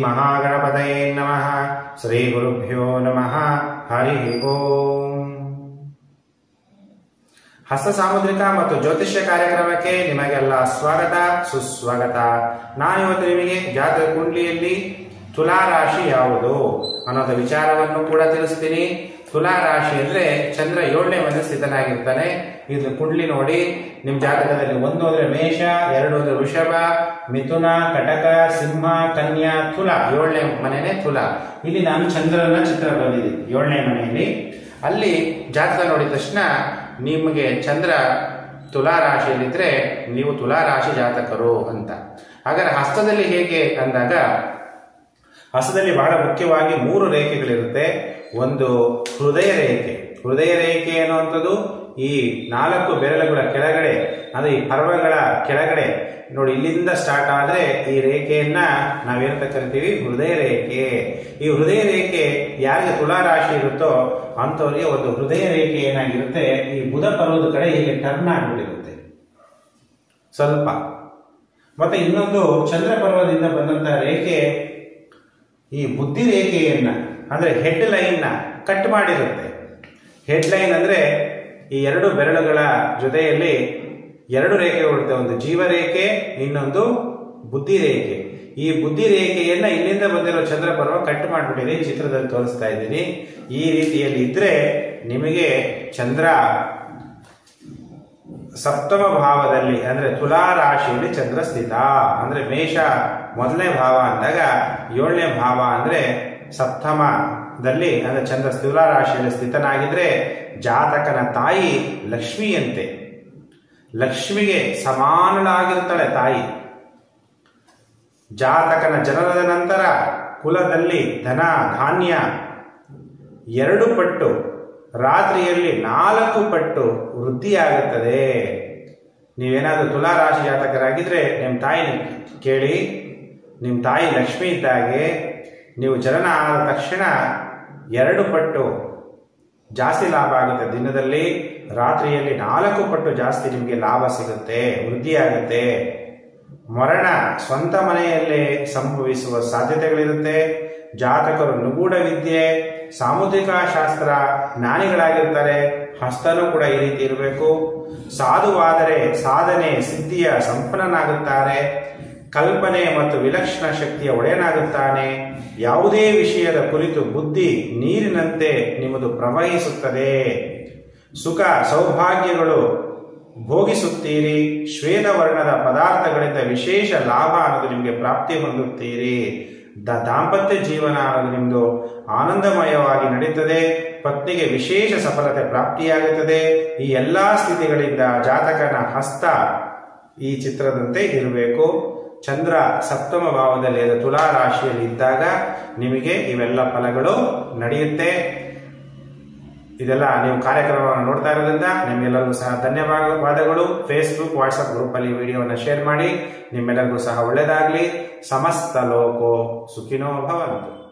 ಮಹಾಗಣಪತಯೇ ನಮಃ ಶ್ರೀ ಗುರುಭ್ಯೋ ನಮಃ ಹರಿ ಓಂ ಹಸ್ತ ಸಾಮುದ್ರಿಕ ಮತ್ತು ಜ್ಯೋತಿಷ್ಯ ಕಾರ್ಯಕ್ರಮಕ್ಕೆ ನಿಮಗೆಲ್ಲ ಸ್ವಾಗತ, ಸುಸ್ವಾಗತ. ನಾನು ಇವತ್ತು ನಿಮಗೆ ಜಾತಕ ಕುಂಡ್ಲಿಯಲ್ಲಿ ತುಲಾ ರಾಶಿ ಯಾವುದು ಅನ್ನೋದ ವಿಚಾರವನ್ನು ಕೂಡ ತಿಳಿಸ್ತೀನಿ. ತುಲಾ ರಾಶಿ ಅಂದ್ರೆ ಚಂದ್ರ ಏಳನೇ ಮನೆ ಸ್ಥಿತನಾಗಿರ್ತಾನೆ ಇದು ಕುಂಡ್ಲಿ ನೋಡಿ, ನಿಮ್ ಜಾತಕದಲ್ಲಿ ಒಂದು ಅಂದ್ರೆ ಮೇಷ ಎರಡು ಅಂದ್ರೆ ವೃಷಭ, ಮಿಥುನ, ಕಟಕ, ಸಿಂಹ, ಕನ್ಯಾ, ತುಲ, ಏಳನೇ ಮನೆನೇ ತುಲ. ಇಲ್ಲಿ ನಾನು ಚಂದ್ರನ ಚಿತ್ರ ಬಂದಿದ್ದೀನಿ ಏಳನೇ ಮನೆಯಲ್ಲಿ. ಅಲ್ಲಿ ಜಾತಕ ನೋಡಿದ ತಕ್ಷಣ ನಿಮಗೆ ಚಂದ್ರ ತುಲಾ ರಾಶಿಯಲ್ಲಿದ್ರೆ ನೀವು ತುಲಾ ರಾಶಿ ಜಾತಕರು ಅಂತ. ಹಾಗಾದ್ರೆ ಹಸ್ತದಲ್ಲಿ ಹೇಗೆ ಅಂದಾಗ ಹಸ್ತದಲ್ಲಿ ಬಹಳ ಮುಖ್ಯವಾಗಿ ಮೂರು ರೇಖೆಗಳಿರುತ್ತೆ. ಒಂದು ಹೃದಯ ರೇಖೆ. ಹೃದಯ ರೇಖೆ ಅನ್ನುವಂಥದ್ದು ಈ ನಾಲ್ಕು ಬೆರಳುಗಳ ಕೆಳಗಡೆ ಅಂದ್ರೆ ಈ ಪರ್ವಗಳ ಕೆಳಗಡೆ. ನೋಡಿ, ಇಲ್ಲಿಂದ ಸ್ಟಾರ್ಟ್ ಆದರೆ ಈ ರೇಖೆಯನ್ನ ನಾವೇನಂತ ಕರಿತೀವಿ ಹೃದಯ ರೇಖೆ. ಈ ಹೃದಯ ರೇಖೆ ಯಾರಿಗೆ ತುಲಾ ರಾಶಿ ಇರುತ್ತೋ ಅಂಥವ್ರಿಗೆ ಒಂದು ಹೃದಯ ರೇಖೆ ಏನಾಗಿರುತ್ತೆ, ಈ ಬುಧ ಪರ್ವದ ಕಡೆ ಹೀಗೆ ಟರ್ನ್ ಆಗಿಬಿಟ್ಟಿರುತ್ತೆ. ಸ್ವಲ್ಪ. ಮತ್ತೆ ಇನ್ನೊಂದು ಚಂದ್ರ ಪರ್ವದಿಂದ ಬಂದಂತಹ ರೇಖೆ ಈ ಬುದ್ಧಿ ರೇಖೆಯನ್ನ ಅಂದ್ರೆ ಹೆಡ್ ಲೈನ್ನ ಕಟ್ ಮಾಡಿರುತ್ತೆ. ಹೆಡ್ ಲೈನ್ ಅಂದ್ರೆ ಈ ಎರಡು ಬೆರಳುಗಳ ಜೊತೆಯಲ್ಲಿ ಎರಡು ರೇಖೆಗಳಿರುತ್ತೆ ಒಂದು ಜೀವರೇಖೆ, ಇನ್ನೊಂದು ಬುದ್ಧಿ ರೇಖೆ ಈ ಬುದ್ಧಿ ರೇಖೆಯನ್ನ ಇಲ್ಲಿಂದ ಬಂದಿರೋ ಚಂದ್ರ ಪರ್ವ ಕಟ್ ಮಾಡಿಬಿಟ್ಟಿದ್ದೀನಿ ಚಿತ್ರದಲ್ಲಿ ತೋರಿಸ್ತಾ ಇದ್ದೀನಿ. ಈ ರೀತಿಯಲ್ಲಿ ಇದ್ರೆ ನಿಮಗೆ ಚಂದ್ರ ಸಪ್ತಮ ಭಾವದಲ್ಲಿ ಅಂದ್ರೆ ತುಲಾ ರಾಶಿಯಲ್ಲಿ ಚಂದ್ರ ಸ್ಥಿತ. ಅಂದ್ರೆ ಮೇಷ ಮೊದಲನೇ ಭಾವ ಅಂದಾಗ ಏಳನೇ ಭಾವ ಅಂದ್ರೆ ಸಪ್ತಮದಲ್ಲಿ ಅಂದ್ರೆ ಚಂದ್ರ ತುಲಾ ರಾಶಿಯಲ್ಲಿ ಸ್ಥಿತನಾಗಿದ್ರೆ ಜಾತಕನ ತಾಯಿ ಲಕ್ಷ್ಮಿಯಂತೆ. ಲಕ್ಷ್ಮಿಗೆ ಸಮಾನಳಾಗಿರ್ತಾಳೆ ತಾಯಿ. ಜಾತಕನ ಜನನದ ನಂತರ ಕುಲದಲ್ಲಿ ಧನ ಧಾನ್ಯ ಎರಡು ಪಟ್ಟು ರಾತ್ರಿಯಲ್ಲಿ ನಾಲ್ಕು ಪಟ್ಟು ವೃದ್ಧಿಯಾಗುತ್ತದೆ. ನೀವೇನಾದರೂ ತುಲಾ ರಾಶಿ ಜಾತಕರಾಗಿದ್ರೆ ನಿಮ್ಮ ತಾಯಿ ಕೇಳಿ ನಿಮ್ಮ ತಾಯಿ ಲಕ್ಷ್ಮಿ ಇದ್ದಾಗೆ, ನೀವು ಜನನ ಆದ ತಕ್ಷಣ ಎರಡು ಪಟ್ಟು ಜಾಸ್ತಿ ಲಾಭ ಆಗುತ್ತೆ. ದಿನದಲ್ಲಿ ರಾತ್ರಿಯಲ್ಲಿ ನಾಲ್ಕು ಪಟ್ಟು ಜಾಸ್ತಿ ನಿಮಗೆ ಲಾಭ ಸಿಗುತ್ತೆ, ವೃದ್ಧಿಯಾಗುತ್ತೆ. ಮರಣ ಸ್ವಂತ ಮನೆಯಲ್ಲೇ ಸಂಭವಿಸುವ ಸಾಧ್ಯತೆಗಳಿರುತ್ತೆ. ಜಾತಕರು ನಿಗೂಢ ವಿದ್ಯೆ, ಸಾಮುದ್ರಿಕ ಶಾಸ್ತ್ರ, ಜ್ಞಾನಿಗಳಾಗಿರ್ತಾರೆ, ಹಸ್ತನೂ ಕೂಡ ಈ ರೀತಿ ಇರಬೇಕು. ಸಾಧುವಾದರೆ ಸಾಧನೆ ಸಿದ್ಧಿಯ ಸಂಪನ್ನನಾಗುತ್ತಾರೆ, ಕಲ್ಪನೆ ಮತ್ತು ವಿಲಕ್ಷಣ ಶಕ್ತಿಯ ಒಡೆಯನಾಗುತ್ತಾನೆ. ಯಾವುದೇ ವಿಷಯದ ಕುರಿತು ಬುದ್ಧಿ ನೀರಿನಂತೆ ನಿಮ್ಮದು ಪ್ರವಹಿಸುತ್ತದೆ. ಸುಖ ಸೌಭಾಗ್ಯಗಳು ಭೋಗಿಸುತ್ತೀರಿ ಶ್ವೇತ ವರ್ಣದ ಪದಾರ್ಥಗಳಿಂದ ವಿಶೇಷ ಲಾಭ ಅನ್ನೋದು ನಿಮಗೆ ಪ್ರಾಪ್ತಿ ಹೊಂದುತ್ತೀರಿ. ದ ದಾಂಪತ್ಯ ಜೀವನ ನಿಮ್ಮದು ಆನಂದಮಯವಾಗಿ ನಡೀತದೆ, ಪತ್ನಿಗೆ ವಿಶೇಷ ಸಫಲತೆ ಪ್ರಾಪ್ತಿಯಾಗುತ್ತದೆ. ಈ ಎಲ್ಲಾ ಸ್ಥಿತಿಗಳಿಂದ ಜಾತಕನ ಹಸ್ತ ಈ ಚಿತ್ರದಂತೆ ಇರಬೇಕು. ಚಂದ್ರ ಸಪ್ತಮ ಭಾವದಲ್ಲಿ ತುಲಾ ರಾಶಿಯಲ್ಲಿ ಇದ್ದಾಗ ನಿಮಗೆ ಇವೆಲ್ಲ ಫಲಗಳು ನಡೆಯುತ್ತೆ. ಇದೆಲ್ಲ ನೀವು ಕಾರ್ಯಕ್ರಮವನ್ನು ನೋಡ್ತಾ ಇರೋದ್ರಿಂದ ನಿಮ್ಗೆಲ್ಲರಿಗೂ ಸಹ ಧನ್ಯವಾದಗಳು ಫೇಸ್ಬುಕ್ ವಾಟ್ಸಪ್ ಗ್ರೂಪ್ ಅಲ್ಲಿ ವಿಡಿಯೋವನ್ನು ಶೇರ್ ಮಾಡಿ. ನಿಮ್ಮೆಲ್ಲರಿಗೂ ಸಹ ಒಳ್ಳೆಯದಾಗಲಿ ಸಮಸ್ತ ಲೋಕೋ ಸುಖಿನೋ ಭವಂತು.